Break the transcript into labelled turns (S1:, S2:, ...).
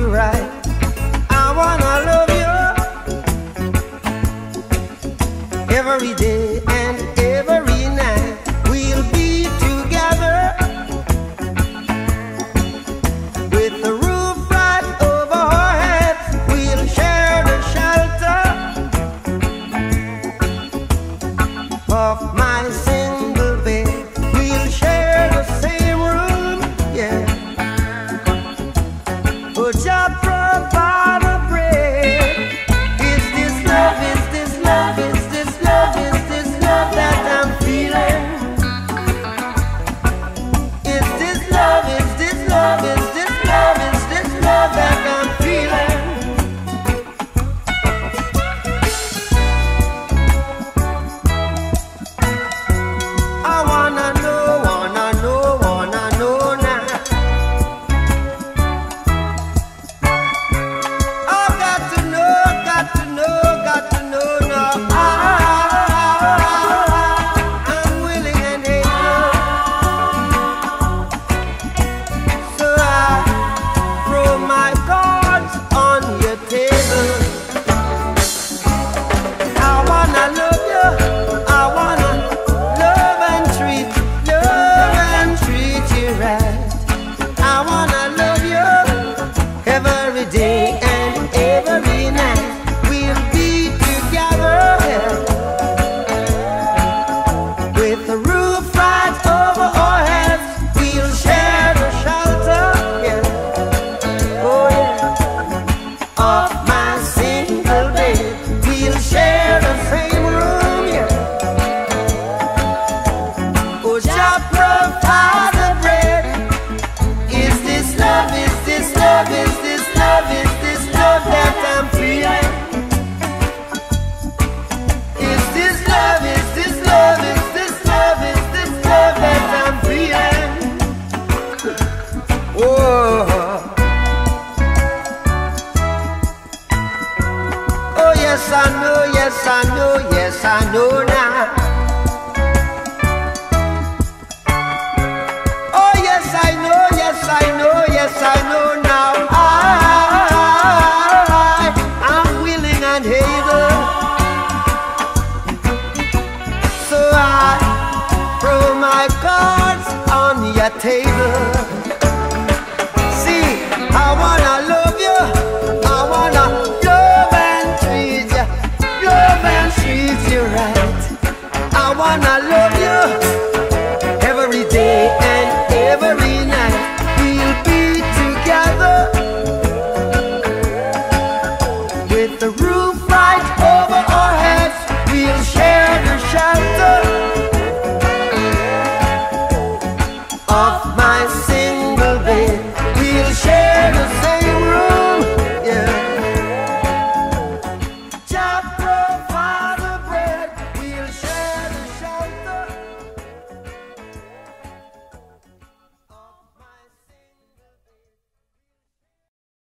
S1: you right. I wanna love you every day and every night. We'll be together with the roof right over our heads. We'll share the shelter of my sin. Put your provide a yes, I know, yes, I know, yes, I know now. Oh, yes, I know, yes, I know, yes, I know now. I, I'm willing and able. So I throw my cards on your table. off